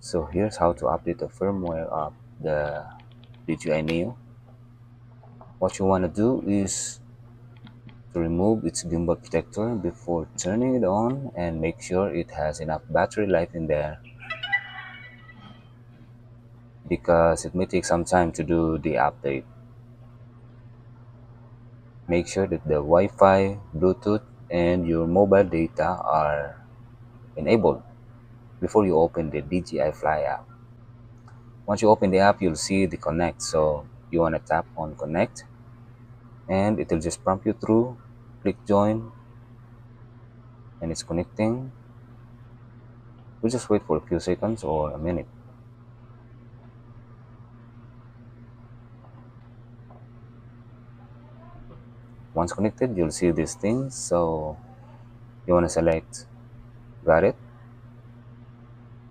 So here's how to update the firmware of the DJI Neo. What you want to do is to remove its gimbal protector before turning it on and make sure it has enough battery life in there because it may take some time to do the update. Make sure that the Wi-Fi, Bluetooth, and your mobile data are enabled before you open the DJI Fly app. Once you open the app, you'll see the connect. So you want to tap on connect and it will just prompt you through. Click join and it's connecting. We'll just wait for a few seconds or a minute. once connected you'll see these things so you want to select got it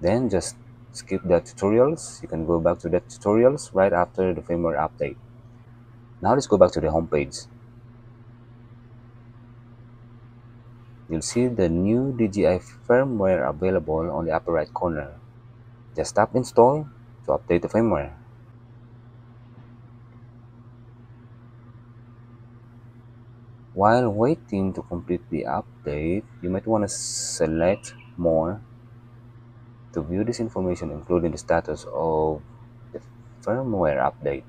then just skip the tutorials. You can go back to the tutorials right after the firmware update. Now let's go back to the home page. You'll see the new DJI firmware available on the upper right corner. Just tap install to update the firmware. While waiting to complete the update, you might want to select More to view this information including the status of the firmware update.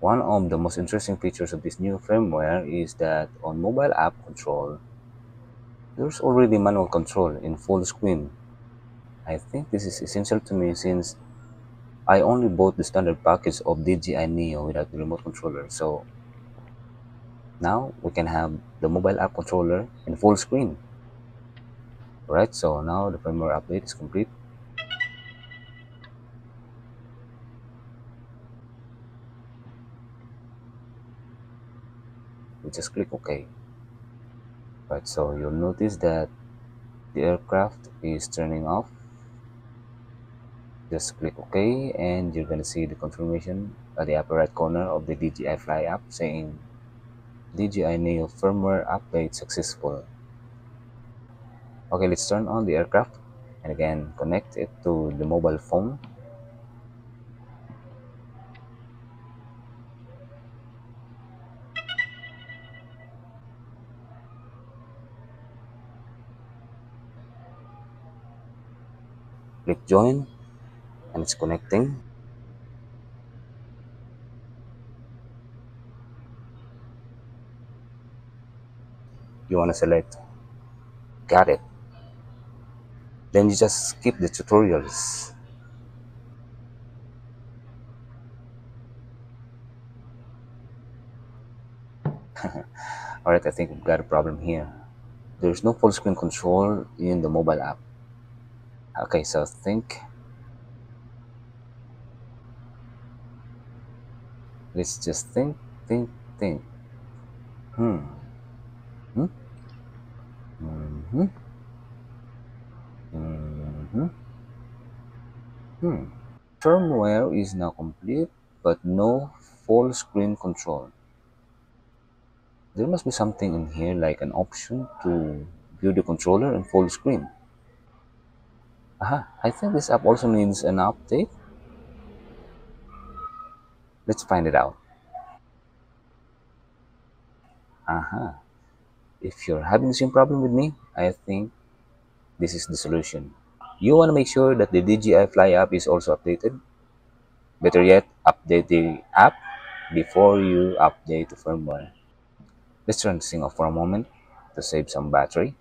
One of the most interesting features of this new firmware is that on mobile app control, there's already manual control in full screen. I think this is essential to me since I only bought the standard package of DJI Neo without the remote controller, so now we can have the mobile app controller in full screen Alright, so now the firmware update is complete. We just click OK. Right so you'll notice that the aircraft is turning off. Just click OK and you're gonna see the confirmation at the upper right corner of the DJI Fly app saying DJI Neo firmware update successful. Okay, let's turn on the aircraft and again connect it to the mobile phone. Click join and it's connecting. you want to select got it then you just skip the tutorials. Alright I think we've got a problem here. There's no full screen control in the mobile app. Okay so think let's just think think think. Hmm. Hmm? Mm-hmm hmm. Firmware is now complete but no full screen control. There must be something in here like an option to view the controller in full screen. Aha i think this app also needs an update. Let's find it out. Aha. If you're having the same problem with me, I think this is the solution. You want to make sure that the DJI Fly app is also updated. Better yet, update the app before you update the firmware. Let's turn this thing off for a moment to save some battery.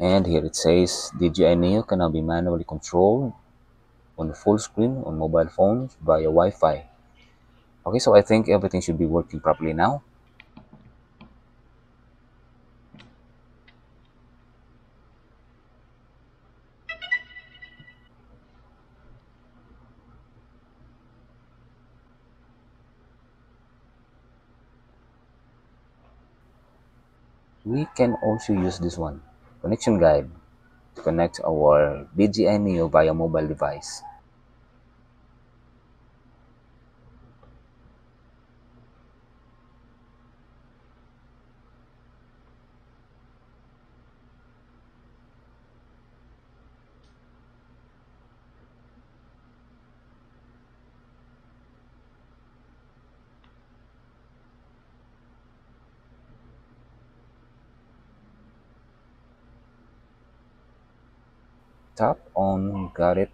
And here it says DJI Neo can now be manually controlled on full screen on mobile phones via Wi-Fi okay so I think everything should be working properly now we can also use this one. Connection guide to connect our DJI Neo via mobile device tap on got it.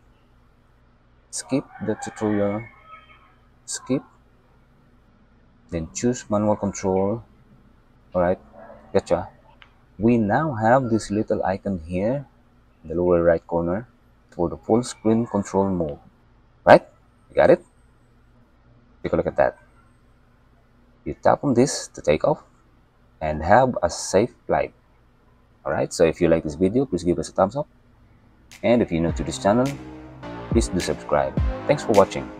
Skip the tutorial. Skip. Then choose manual control. Alright gotcha. We now have this little icon here in the lower right corner for the full screen control mode. Right? You got it? Take a look at that. You tap on this to take off and have a safe flight. Alright so if you like this video please give us a thumbs up and if you're new to this channel please do subscribe. Thanks for watching